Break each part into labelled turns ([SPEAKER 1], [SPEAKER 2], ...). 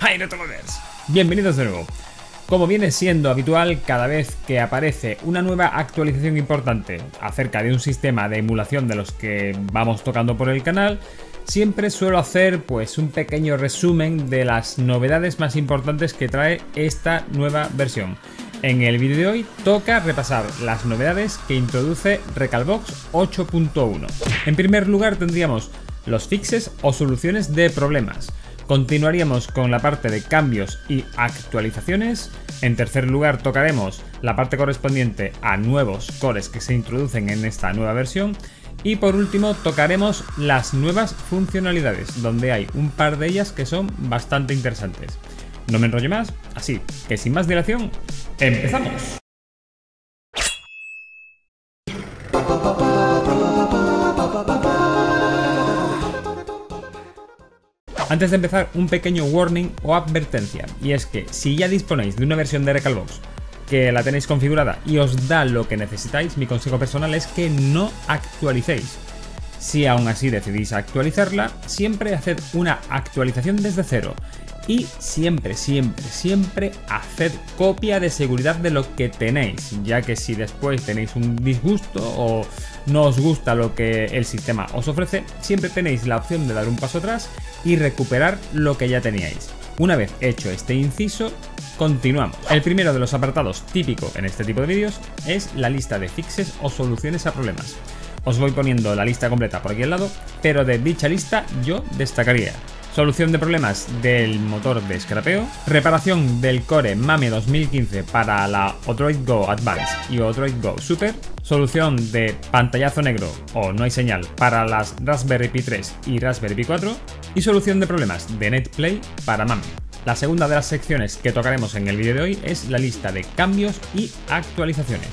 [SPEAKER 1] ¡Hi Retrolovers! Bienvenidos de nuevo. Como viene siendo habitual, cada vez que aparece una nueva actualización importante acerca de un sistema de emulación de los que vamos tocando por el canal, siempre suelo hacer pues un pequeño resumen de las novedades más importantes que trae esta nueva versión. En el vídeo de hoy toca repasar las novedades que introduce Recalbox 8.1. En primer lugar tendríamos los fixes o soluciones de problemas. Continuaríamos con la parte de cambios y actualizaciones. En tercer lugar tocaremos la parte correspondiente a nuevos cores que se introducen en esta nueva versión. Y por último tocaremos las nuevas funcionalidades, donde hay un par de ellas que son bastante interesantes. No me enrollo más, así que sin más dilación, ¡empezamos! Antes de empezar, un pequeño warning o advertencia, y es que si ya disponéis de una versión de Recalbox que la tenéis configurada y os da lo que necesitáis, mi consejo personal es que no actualicéis. Si aún así decidís actualizarla, siempre haced una actualización desde cero y siempre, siempre, siempre haced copia de seguridad de lo que tenéis, ya que si después tenéis un disgusto o no os gusta lo que el sistema os ofrece, siempre tenéis la opción de dar un paso atrás y recuperar lo que ya teníais. Una vez hecho este inciso, continuamos. El primero de los apartados típico en este tipo de vídeos es la lista de fixes o soluciones a problemas. Os voy poniendo la lista completa por aquí al lado, pero de dicha lista yo destacaría solución de problemas del motor de scrapeo, reparación del core MAME 2015 para la Odroid Go Advance y Odroid Go Super, solución de pantallazo negro o no hay señal para las Raspberry Pi 3 y Raspberry Pi 4 y solución de problemas de NetPlay para MAME. La segunda de las secciones que tocaremos en el vídeo de hoy es la lista de cambios y actualizaciones.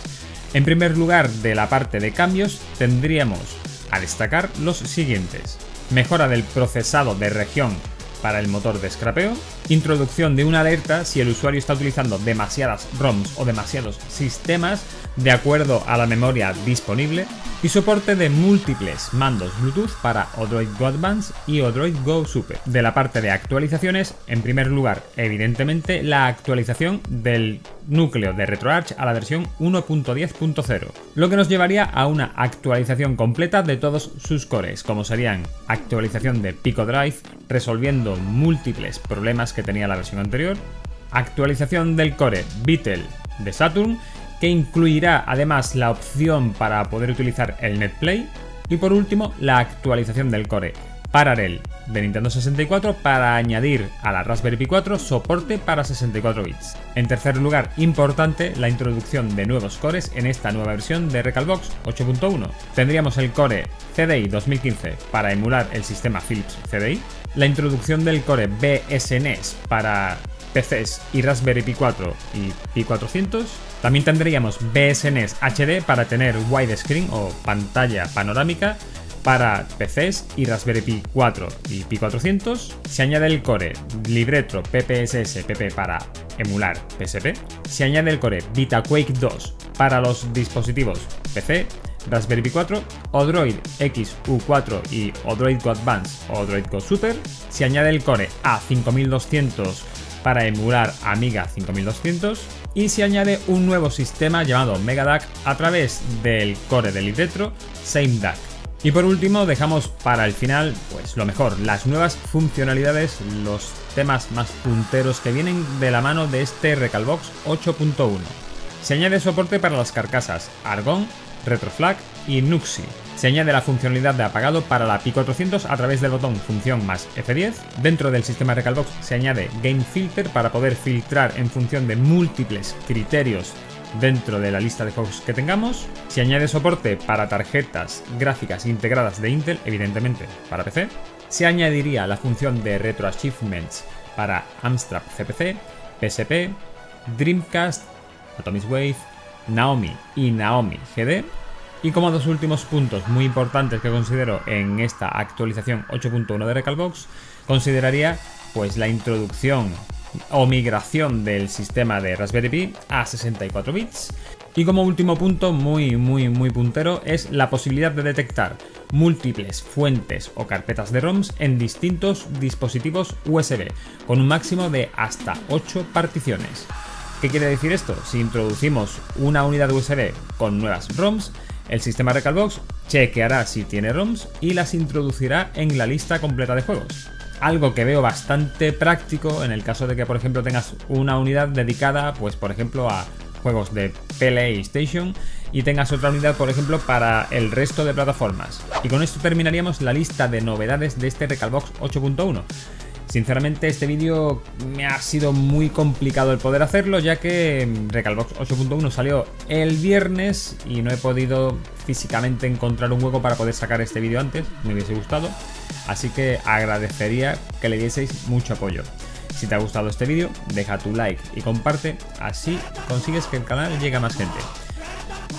[SPEAKER 1] En primer lugar de la parte de cambios tendríamos a destacar los siguientes mejora del procesado de región para el motor de scrapeo, introducción de una alerta si el usuario está utilizando demasiadas ROMs o demasiados sistemas de acuerdo a la memoria disponible y soporte de múltiples mandos Bluetooth para Odroid Go Advance y Odroid Go Super. De la parte de actualizaciones, en primer lugar, evidentemente, la actualización del núcleo de RetroArch a la versión 1.10.0, lo que nos llevaría a una actualización completa de todos sus cores, como serían actualización de Pico Drive, resolviendo múltiples problemas que tenía la versión anterior, actualización del core Beetle de Saturn, que incluirá además la opción para poder utilizar el NetPlay, y por último la actualización del core Parallel de Nintendo 64 para añadir a la Raspberry Pi 4 soporte para 64 bits. En tercer lugar, importante, la introducción de nuevos cores en esta nueva versión de Recalbox 8.1. Tendríamos el core CDI 2015 para emular el sistema Philips CDI, la introducción del core BSNES para PCs y Raspberry Pi 4 y Pi 400. También tendríamos BSNES HD para tener widescreen o pantalla panorámica para PCs y Raspberry Pi 4 y Pi 400. Se añade el core Libretro PPSS PP para emular PSP. Se añade el core VitaQuake 2 para los dispositivos PC, Raspberry Pi 4, Odroid XU4 y Odroid Go Advance o Odroid Go Super. Se añade el core A5200 para emular Amiga 5200 y se añade un nuevo sistema llamado MegaDAC a través del core del Libretro SameDAC. Y por último dejamos para el final pues lo mejor, las nuevas funcionalidades, los temas más punteros que vienen de la mano de este Recalbox 8.1. Se añade soporte para las carcasas Argon, Retroflag y Nuxi. Se añade la funcionalidad de apagado para la Pi 400 a través del botón función más F10. Dentro del sistema Recalbox se añade Game Filter para poder filtrar en función de múltiples criterios dentro de la lista de juegos que tengamos. Se añade soporte para tarjetas gráficas integradas de Intel, evidentemente para PC. Se añadiría la función de Retro Achievements para Amstrad CPC, PSP, Dreamcast, Atomic Wave, Naomi y Naomi GD. Y como dos últimos puntos muy importantes que considero en esta actualización 8.1 de Recalbox, consideraría pues la introducción o migración del sistema de Raspberry Pi a 64 bits Y como último punto, muy, muy, muy puntero, es la posibilidad de detectar múltiples fuentes o carpetas de ROMs en distintos dispositivos USB, con un máximo de hasta 8 particiones. ¿Qué quiere decir esto? Si introducimos una unidad USB con nuevas ROMs, el sistema Recalbox chequeará si tiene ROMs y las introducirá en la lista completa de juegos. Algo que veo bastante práctico en el caso de que, por ejemplo, tengas una unidad dedicada, pues, por ejemplo, a juegos de PlayStation y tengas otra unidad, por ejemplo, para el resto de plataformas. Y con esto terminaríamos la lista de novedades de este Recalbox 8.1. Sinceramente este vídeo me ha sido muy complicado el poder hacerlo ya que Recalbox 8.1 salió el viernes y no he podido físicamente encontrar un hueco para poder sacar este vídeo antes, me hubiese gustado, así que agradecería que le dieseis mucho apoyo. Si te ha gustado este vídeo, deja tu like y comparte, así consigues que el canal llegue a más gente.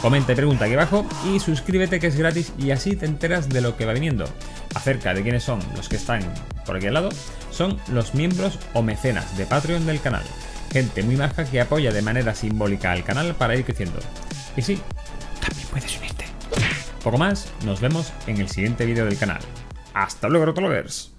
[SPEAKER 1] Comenta y pregunta aquí abajo y suscríbete que es gratis y así te enteras de lo que va viniendo. Acerca de quiénes son los que están por aquí al lado, son los miembros o mecenas de Patreon del canal. Gente muy maja que apoya de manera simbólica al canal para ir creciendo. Y sí, también puedes unirte. Poco más, nos vemos en el siguiente vídeo del canal. Hasta luego, Rotologers.